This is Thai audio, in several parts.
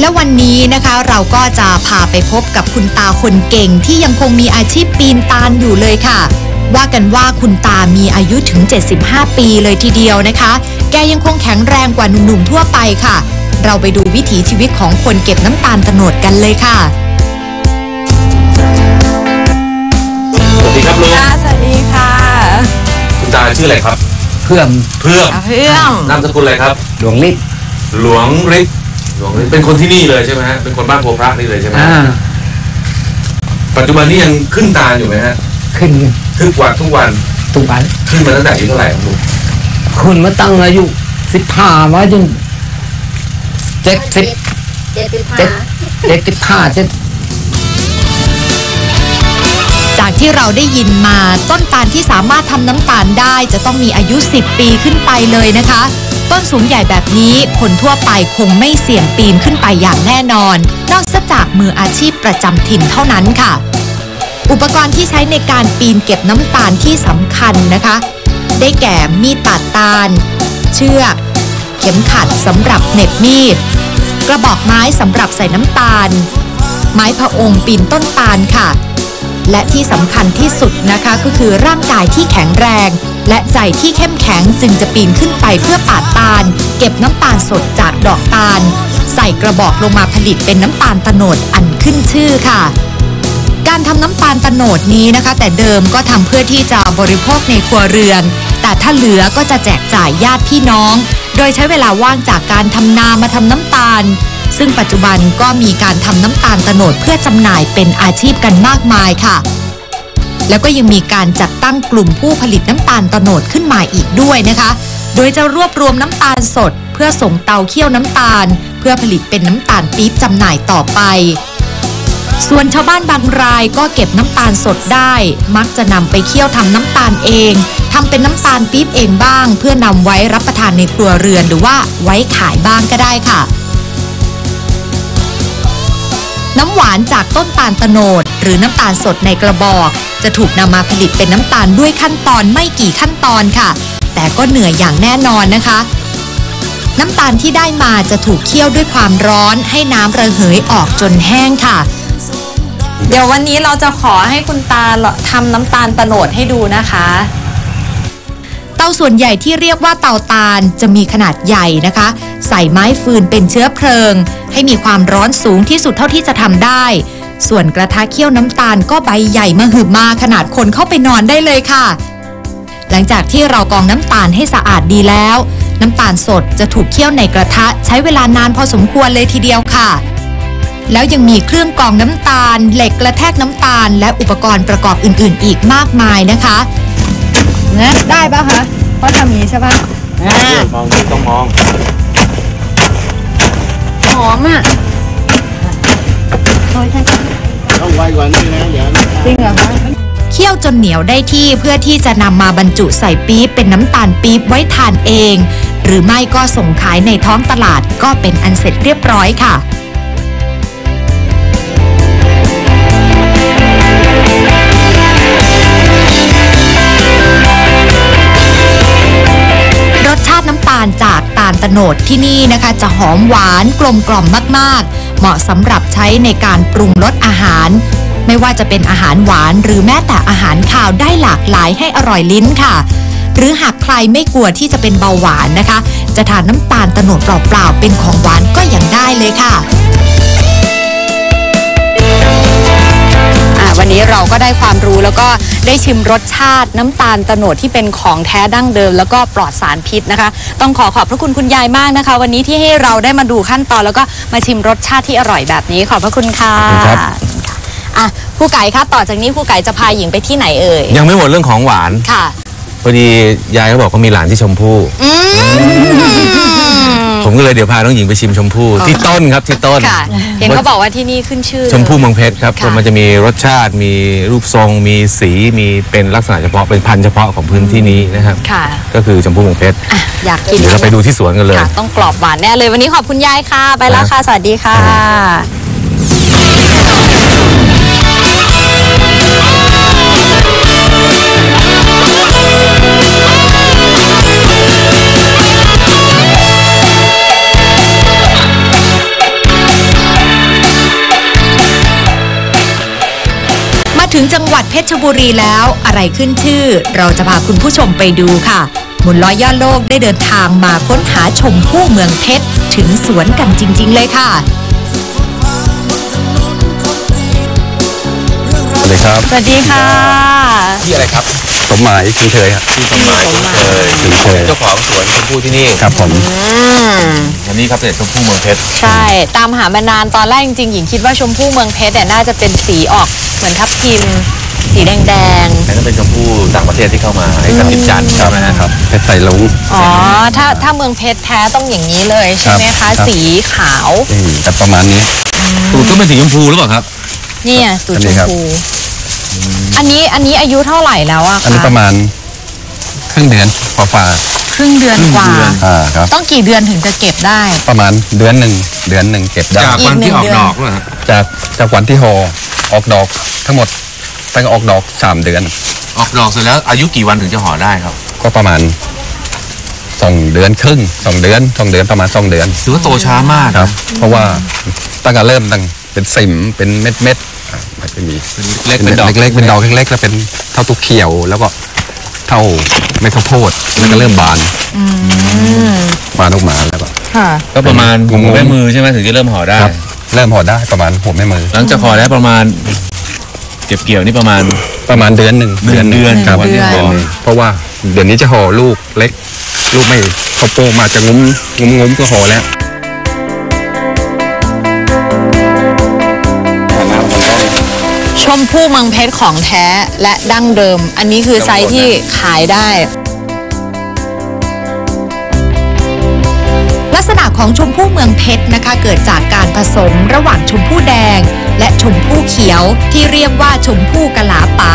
และวันนี้นะคะเราก็จะพาไปพบกับคุณตาคนเก่งที่ยังคงมีอาชีพปีนตาลอยู่เลยค่ะ ว่ากันว่าคุณตามีอายุถึง 75 ปีเลยทีเดียวนะคะ แกยังคงแข็งแรงกว่าหนุ่มๆทั่วไปค่ะ เราไปดูวิถีชีวิตของคนเก็บน้ำตาลโตโนดกันเลยค่ะ สวัสดีครับลุงค่ะสวัสดีค่ะคุณตาชื่ออะไรครับ เพื่อมเพื่อมเพื่อมนามสกุลอะไรครับ หลวงฤทธิ์หลวงฤทธิ์ หลวงฤทธิ์เป็นคนที่นี่เลยใช่ไหมฮะเป็นคนบ้านโพพระนี่เลยใช่ไหมอ่าฮะปัจจุบันนี้ยังขึ้นตาลอยู่ไหมฮะขึ้นทุกวันทุกวันทุกวันขึ้นมาตั้งแต่อายุเท่าไหร่ครับลุงคุณมาตั้งอายุสิบห้ามาจนเจ็ดสิบเจ็ดสิบเจ็ดเจ็ดสิบห้าเจ็ดจากที่เราได้ยินมาต้นตาลที่สามารถทำน้ำตาลได้จะต้องมีอายุ 10 ปีขึ้นไปเลยนะคะ ต้นสูงใหญ่แบบนี้คนทั่วไปคงไม่เสี่ยงปีนขึ้นไปอย่างแน่นอน นอกจากมืออาชีพประจำถิ่นเท่านั้นค่ะ อุปกรณ์ที่ใช้ในการปีนเก็บน้ำตาลที่สำคัญนะคะ ได้แก่มีดตัดตาล เชือก เข็มขัดสำหรับเหน็บมีด กระบอกไม้สำหรับใส่น้ำตาล ไม้พะองค์ปีนต้นตาลค่ะและที่สำคัญที่สุดนะคะก็คือร่างกายที่แข็งแรง และใจที่เข้มแข็งจึงจะปีนขึ้นไปเพื่อปาดตาล เก็บน้ำตาลสดจากดอกตาล ใส่กระบอกลงมาผลิตเป็นน้ำตาลตโนดอันขึ้นชื่อค่ะการทำน้ำตาลตโนดนี้นะคะ แต่เดิมก็ทำเพื่อที่จะบริโภคในครัวเรือน แต่ถ้าเหลือก็จะแจกจ่ายญาติพี่น้อง โดยใช้เวลาว่างจากการทำนามาทำน้ำตาล ซึ่งปัจจุบันก็มีการทำน้ำตาลตโนดเพื่อจำหน่ายเป็นอาชีพกันมากมายค่ะ แล้วก็ยังมีการจัดตั้งกลุ่มผู้ผลิตน้ำตาลตโนดขึ้นมาอีกด้วยนะคะ โดยจะรวบรวมน้ำตาลสด เพื่อส่งเตาเคี่ยวน้ำตาล เพื่อผลิตเป็นน้ำตาลปี๊บจำหน่ายต่อไป ส่วนชาวบ้านบางรายก็เก็บน้ำตาลสดได้ มักจะนำไปเคี่ยวทำน้ำตาลเองทำเป็นน้ำตาลปี๊บเองบ้าง เพื่อนำไว้รับประทานในครัวเรือนหรือว่าไว้ขายบ้างก็ได้ค่ะ น้ำหวานจากต้นตาลโตโนด หรือน้ำตาลสดในกระบอก จะถูกนำมาผลิตเป็นน้ำตาลด้วยขั้นตอนไม่กี่ขั้นตอนค่ะ แต่ก็เหนื่อยอย่างแน่นอนนะคะ น้ำตาลที่ได้มาจะถูกเคี่ยวด้วยความร้อน ให้น้ำระเหยออกจนแห้งค่ะเดี๋ยววันนี้เราจะขอให้คุณตาทำน้ำตาลโตโนดให้ดูนะคะาส่วนใหญ่ที่เรียกว่าเตาตาลจะมีขนาดใหญ่นะคะ ใส่ไม้ฟืนเป็นเชื้อเพลิง ให้มีความร้อนสูงที่สุดเท่าที่จะทำได้ ส่วนกระทะเคี่ยวน้ำตาลก็ใบใหญ่มาหึมาขนาดคนเข้าไปนอนได้เลยค่ะ หลังจากที่เรากรองน้ำตาลให้สะอาดดีแล้ว น้ำตาลสดจะถูกเคี่ยวในกระทะใช้เวลานานพอสมควรเลยทีเดียวค่ะแล้วยังมีเครื่องกรองน้ำตาล เหล็กกระแทกน้ำตาล และอุปกรณ์ประกอบอื่น ๆ อีกมากมายนะคะ นะได้ปะคะเพราะทำอย่างนี้ใช่ปะอ่ามองดูต้องมองหอมอะต้องไวกว่านี้นะเดี๋ยวจริงเหรอคะเคี่ยวจนเหนียวได้ที่เพื่อที่จะนำมาบรรจุใส่ปี๊บเป็นน้ำตาลปี๊บไว้ทานเอง หรือไม่ก็ส่งขายในท้องตลาดก็เป็นอันเสร็จเรียบร้อยค่ะ โนดที่นี่นะคะจะหอมหวานกลมกล่อมมาก ๆ เหมาะสำหรับใช้ในการปรุงรสอาหาร ไม่ว่าจะเป็นอาหารหวานหรือแม้แต่อาหารข้าวได้หลากหลายให้อร่อยลิ้นค่ะ หรือหากใครไม่กลัวที่จะเป็นเบาหวานนะคะ จะทานน้ำตาลโตโนดเปล่าๆเป็นของหวานก็ยังได้เลยค่ะ เราก็ได้ความรู้แล้วก็ได้ชิมรสชาติน้ำตาลโตโนดที่เป็นของแท้ดั้งเดิม แล้วก็ปลอดสารพิษนะคะ ต้องขอขอบพระคุณคุณยายมากนะคะ วันนี้ที่ให้เราได้มาดูขั้นตอนแล้วก็มาชิมรสชาติที่อร่อยแบบนี้ขอบพระคุณค่ะขอบคุณครับ อะครูไก่คะต่อจากนี้ครูไก่จะพาหญิงไปที่ไหนเอ่ยยังไม่หมดเรื่องของหวาน ค่ะ พอดียายเขาบอกเขามีหลานที่ชมพู่ อืม ผมก็เลยเดี๋ยวพาน้องหญิงไปชิมชมพู่ที่ต้นครับที่ต้น ค่ะ เห็นเขาบอกว่าที่นี่ขึ้นชื่อชมพู่เมืองเพชรครับค่ะมันจะมีรสชาติ มีรูปทรง มีสีมีเป็นลักษณะเฉพาะเป็นพันธุ์เฉพาะของพื้นที่นี้นะครับ ค่ะ ก็คือชมพู่เมืองเพชรอะ อยากกินเดี๋ยวเราไปดูที่สวนกันเลย ค่ะต้องกรอบหวานแน่เลยวันนี้ขอบคุณยายค่ะ ไปแล้วค่ะ สวัสดีค่ะ จังหวัดเพชรบุรีแล้วอะไรขึ้นชื่อ เราจะพาคุณผู้ชมไปดูค่ะหมุนล้อย่อโลกได้เดินทางมาค้นหาชมพู่เมืองเพชรถึงสวนกันจริง ๆ เลยค่ะสวัสดีครับ สวัสดีค่ะ ที่อะไรครับ สมหมายคุณเคยครับที่สมหมายคุ้นเคยคุ้นเคยเจ้าของสวนชมพู่ที่นี่ครับผมวันนี้ครับเป็นชมพู่เมืองเพชรใช่ ตามหามานานตอนแรกจริงๆหญิงคิดว่าชมพู่เมืองเพชรเนี่ยน่าจะเป็นสีออกเหมือนทับทิมสีแดงแต่นั่นเป็นชมพู่ต่างประเทศที่เข้ามาให้กับทิมจันทร์ใช่ไหมฮะครับเพชรใส่ลุงๆอ๋อ ถ้าถ้าเมืองเพชรแท้ต้องอย่างนี้เลยใช่ไหมครัคะบครับสีขาวอืมแต่ประมาณนี้ตูดก็เป็นสีชมพูหรือเปล่าครับ เนี่ยสูตรอันชนี้มครับพู อันนี้อันนี้อายุเท่าไหร่แล้วอะอันนี้คะประมาณครึ่งเดือนฝ่าฝ่าครึ่งเดือนกว่าอ่าครับ ต้องกี่เดือนถึงจะเก็บได้ ประมาณเดือนหนึ่งเดือนหนึ่งเก็บได้ จากวันที่ออกอีกหนึ่งดอกเหรอฮะจากจากวันที่หอออกดอกทั้งหมดตั้งแต่ออกดอกสามเดือน ออกดอกเสร็จแล้วอายุกี่วันถึงจะห่อได้ครับก็ประมาณสองเดือนครึ่งสองเดือนสองเดือนประมาณสองเดือนถือว่าโตช้ามากครับ เพราะว่าตั้งแต่เริ่มตั้งเป็นสิมเป็นเม็ดเม็ดๆ อ่ามันจะมีเล็กๆเป็นดอกเล็กๆเป็นดอกเล็กๆแล้วเป็นเท่าตุกเขียว แล้วก็เท่าเม็ดข้าวโพดแล้วก็เริ่มบานบานออกมาแล้วก็ค่ะ ก็ประมาณงงๆหัวแม่มือใช่ไหมถึงจะเริ่มห่อได้ ครับ เริ่มห่อได้ประมาณหัวแม่มือ หลังจากห่อได้ประมาณ เก็บเกี่ยวนี่ประมาณประมาณเดือนหนึ่งหนึ่งเดือนครับวันที่ห่อเดือนหนึ่งเพราะว่าเดี๋ยวนี้จะห่อลูกเล็ก ลูกไม่ข้าวโพดมาจะงุ้มงุ้มงุ้มก็ห่อแล้ว ชมพู่เมืองเพชรของแท้และดั้งเดิม อันนี้คือไซส์ที่ขายได้ ลักษณะของชมพู่เมืองเพชรนะคะ เกิดจากการผสมระหว่างชมพู่แดง และชมพู่เขียวที่เรียกว่าชมพู่กะลาป๋า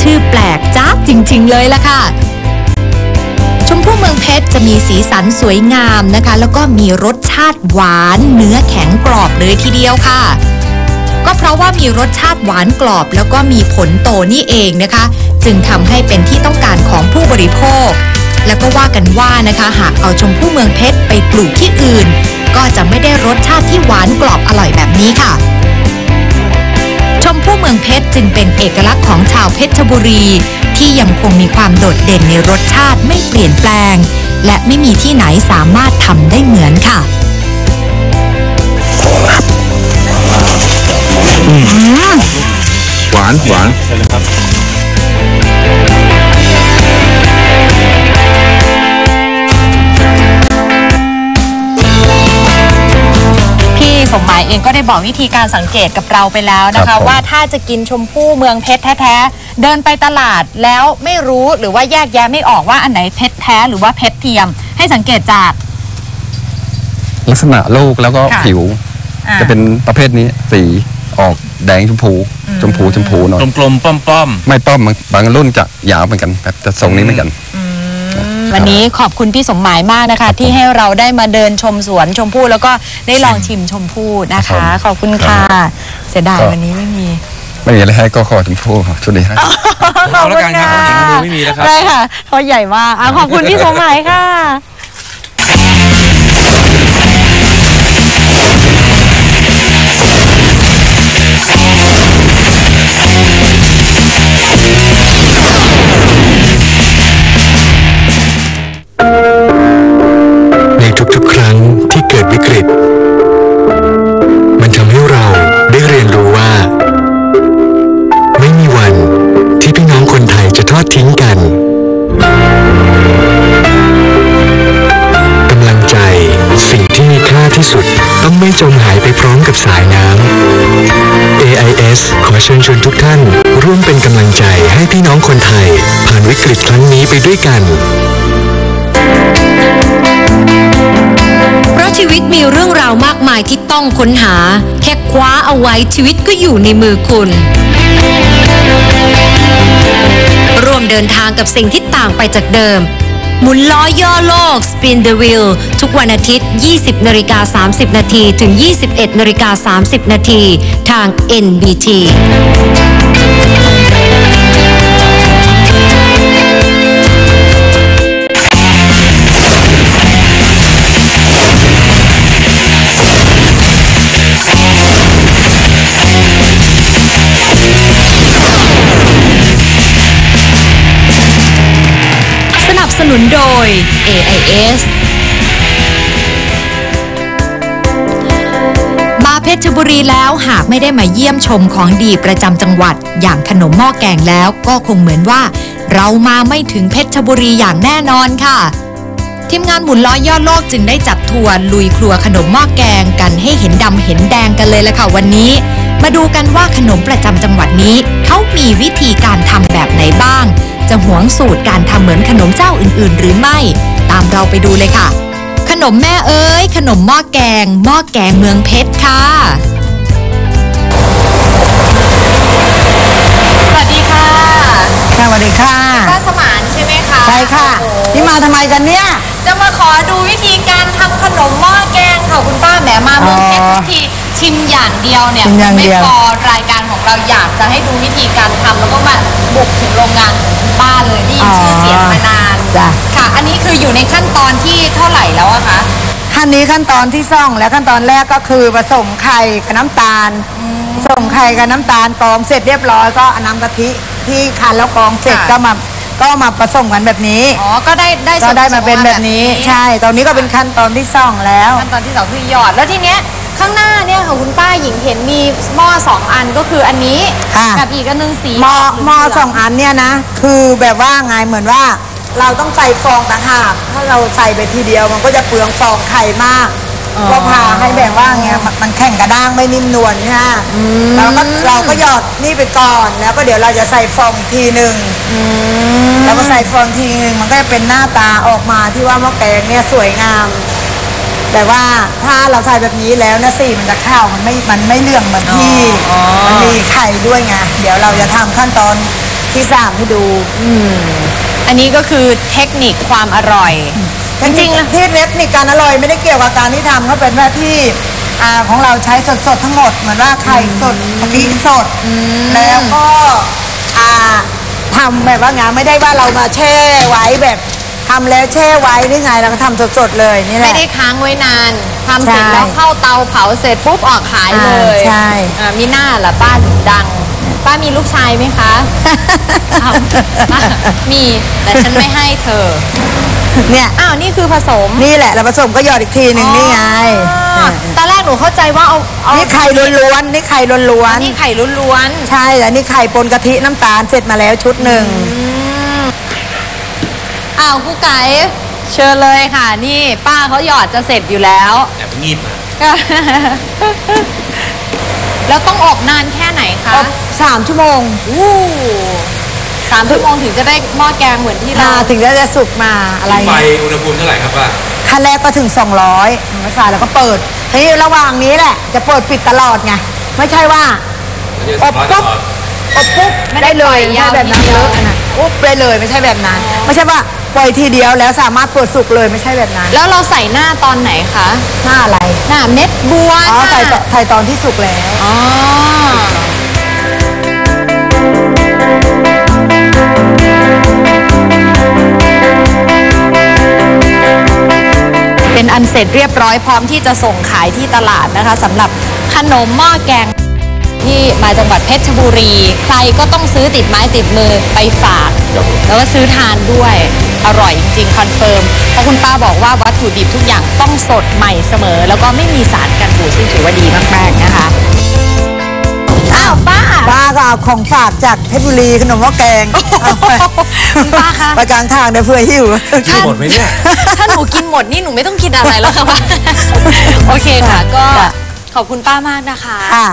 ชื่อแปลกจ้าบจริง ๆ เลยล่ะค่ะชมพู่เมืองเพชรจะมีสีสันสวยงามนะคะ แล้วก็มีรสชาติหวาน เนื้อแข็งกรอบเลยทีเดียวค่ะ ก็เพราะว่ามีรสชาติหวานกรอบ แล้วก็มีผลโตนี่เองนะคะ จึงทำให้เป็นที่ต้องการของผู้บริโภค แล้วก็ว่ากันว่านะคะ หากเอาชมพู่เมืองเพชรไปปลูกที่อื่น ก็จะไม่ได้รสชาติที่หวานกรอบอร่อยแบบนี้ค่ะ ชมพู่เมืองเพชรจึงเป็นเอกลักษณ์ของชาวเพชรบุรี ที่ยังคงมีความโดดเด่นในรสชาติไม่เปลี่ยนแปลง และไม่มีที่ไหนสามารถทำได้เหมือนค่ะ หวานหวานพี่สมหมายเองก็ได้บอกวิธีการสังเกตกับเราไปแล้วนะครัคะ บผม ว่าถ้าจะกินชมพู่เมืองเพชรแท้ๆเดินไปตลาดแล้วไม่รู้หรือว่าแยกแยะไม่ออกว่าอันไหนเพชรแท้หรือว่าเพชรเทียม ให้สังเกตจาก ลักษณะลูกแล้วก็ค่ะ ผิว อ่าจะเป็นประเภทนี้สี ออกแดงชมพูชมพูชมพูหน่อยกลมๆป้อมไม่ป้อมบางบางรุ่นจะยาวเหมือนกันแบบจะทรงนี้เหมือนกัน วันนี้ขอบคุณพี่สมหมายมากนะคะ ที่ให้เราได้มาเดินชมสวนชมพู่แล้วก็ได้ลองชิมชมพู่นะครัคะบขอบคุณค่ะ เสียดายก็วันนี้ไม่มี ไม่มีอะไรให้ก็ขอชมพูชุดนี้ให้ๆเอาละกันครับของจริงดูไม่มีแล้วครับได้ค่ะเขาใหญ่มากอะขอบคุณพี่สมหมายค่ะ เชิญชวนทุกท่าน ร่วมเป็นกำลังใจให้พี่น้องคนไทย ผ่านวิกฤตครั้งนี้ไปด้วยกัน เพราะชีวิตมีเรื่องราวมากมายที่ต้องค้นหา แค่คว้าเอาไว้ชีวิตก็อยู่ในมือคุณ ร่วมเดินทางกับสิ่งที่ต่างไปจากเดิม หมุนล้อย่อโลก Spin the Wheel ทุกวันอาทิตย์ 20นาฬิกา30 นาทีถึง 21นาฬิกา30 นาทีทาง NBT S มาเพชรบุรีแล้วหากไม่ได้มาเยี่ยมชมของดีประจำจังหวัด อย่างขนมหม้อแกงแล้วก็คงเหมือนว่า เรามาไม่ถึงเพชรบุรีอย่างแน่นอนค่ะทีมงานหมุนล้อยอดโลกจึงได้จัดทัวร์ลุยครัวขนมหม้อแกงกันให้เห็นดำเห็นแดงกันเลยละค่ะวันนี้ มาดูกันว่าขนมประจำจังหวัดนี้ เขามีวิธีการทำแบบไหนบ้าง จะหวงสูตรการทำเหมือนขนมเจ้าอื่นๆ หรือไม่ามเราไปดูเลยค่ะ ขนมแม่เอ้ย ขนมหม้อแกง หม้อแกงเมืองเพชรค่ะ สวัสดีค่ะสวัสดีค่ะ ป้าสมานใช่ไหมคะใช่ค่ะ โอ้โหนี่มาทำไมกันเนี่ย จะมาขอดูวิธีการทำขนมหม้อแกงค่ะคุณป้าแหมมาเมืองเพชรอ๋อทุกทีชิมอย่างเดียวเนี่ยชิมอย่างไม่เดียว พอรายการของเราอยากจะให้ดูวิธีการทำแล้วก็มาบุกถึงโรงงานของคุณป้าเลยได้ยินชื่อเสียงมานาน จ้ะค่ะ อันนี้คืออยู่ในขั้นตอนที่เท่าไหร่แล้วอะคะ ขั้นนี้ขั้นตอนที่ซ่องและขั้นตอนแรกก็คือผสมไข่กับน้ำตาลผสมไข่กับน้ำตาลกรองเสร็จเรียบร้อยก็เอาน้ำกะทิที่คั้นแล้วกรองเสร็จค่ะ ก็มาก็มาผสมกันแบบนี้ อ๋อ ก็ได้ได้ก็ได้ส่มาวนเป็นแบบนี้ใช่ ตอนนี้ก็เป็นขั้นตอนที่ซ่องแล้ว ขั้นตอนที่สองคือหยอด แล้วทีเนี้ยข้างหน้าเนี่ยของคุณป้าหญิงเห็นมีหม้อสองอันก็คืออันนี้ค่ะ กับอีกอันหนึงสีหม้อเหลืหม้อๆสองอันเนี่ยนะ คือแบบว่าไงเหมือนว่า เราต้องใส่ฟองต่างหากถ้าเราใส่ไปทีเดียวมันก็จะเปลืองฟองไข่มากก็พาให้แบบว่าไงมันมันแข็งกระด้างไม่นิ่มนวลใช่ไหมแล้วก็เราก็หยอดนี่ไปก่อนแล้วก็เดี๋ยวเราจะใส่ฟองอีกทีหนึ่งแล้วก็ใส่ฟองทีหนึ่งมันก็จะเป็นหน้าตาออกมาที่ว่าหม้อแกงเนี่ยสวยงาม แต่ว่าถ้าเราใส่แบบนี้แล้วนะสีมันจะข้าวมันไม่มันไม่เหลืองเหมือนที่มันมีไข่ด้วยไงเดี๋ยวเราจะทำขั้นตอนที่สามให้ดูอั นนี้ก็คือเทคนิคความอร่อย จริงๆที่เทคนิคการอร่อยไม่ได้เกี่ยวกับการที่ทำเขาเป็นว่าที่อ่าของเราใช้สดๆทั้งหมดเหมือนว่าไข่สดกะทิสด แล้วก็อ่าทำแบบว่างานไม่ได้ว่าเรามาแช่ไว้แบบทำแล้วแช่ไว้นี่ไงเราก็ทำสดๆเลยนี่แหไม่ละ ได้ค้างไว้นานทำเสร็จใช่แล้วเข้าเตาเผาเสร็จปุ๊บออกขายเลยอ่าใช่ อ่ามีหน้าล่ะป้าถึงดัง ป้ามีลูกชายไหมคะ อ้าวป้ามีแต่ฉันไม่ให้เธอ เนี่ย อ้าวนี่คือผสมนี่แหละเราผสมก็หยอดอีกทีหนึ่งนี่ไงอ๋อตอนแรกหนูเข้าใจว่าเอาเอานี่ไข่ล้วนๆนี่ไข่ล้วนนี่ไข่ล้วนๆ ใช่แล้วนี่ไข่ปนกะทิน้ำตาลเสร็จมาแล้วชุดหนึ่งๆอ้าวครูไก่เชิญเลยค่ะ นี่ป้าเขาหยอดจะเสร็จอยู่แล้ว แอบงีบมา แล้วต้องอบนานแค่ไหนคะอบสามชั่วโมงอู้สามชั่วโมงถึงจะได้หม้อแกงเหมือนที่เราอ่าถึงจะจะสุกมาอะไรไฟเงี้ยอุณหภูมิเท่าไหร่ครับป้าขั้นแรกก็ถึง 200ไม่ใช่แล้วก็เปิดทีนี้ระหว่างนี้แหละ จะเปิดปิดตลอดไงไม่ใช่ว่าอบปุ๊บอบปุ๊บได้เลยไม่ใช่แบบนั้นเลอะนะ ปุ๊บได้เลยไม่ใช่แบบนั้น ไม่ใช่ว่าปล่อยทีเดียวแล้วสามารถเปิดสุกเลยไม่ใช่แบบนั้น แล้วเราใส่หน้าตอนไหนคะ หน้าอะไรหน้าเม็ดบัวอ๋อหน้าใส่ตใส่ตอนที่สุกแล้ว อ๋อ เป็นอันเสร็จเรียบร้อยพร้อมที่จะส่งขายที่ตลาดนะคะสำหรับขนมหม้อแกง ที่มาจังหวัดเพชรบุรี ใครก็ต้องซื้อติดไม้ติดมือไปฝากแล้วก็ซื้อทานด้วย อร่อยจริงๆ confirm เพราะคุณป้าบอกว่าวัตถุดิบทุกอย่างต้องสดใหม่เสมอ แล้วก็ไม่มีสารกันบูดซึ่งถือว่าดีมากๆนะคะ อ้าวป้า ป้าก็เอาของฝากจากเพชรบุรีขนมหม้อแกงเอาไปคุณป้าคะ ไปกลางทางเดี๋ยวเผื่อหิว กินหมดไหมเนี่ย ถ้าหนูกินหมดนี่หนูไม่ต้องกินอะไรแล้วค่ะป้า โอเคค่ะ ก็จ้ะขอบคุณป้า มากนะคะ ค่ะ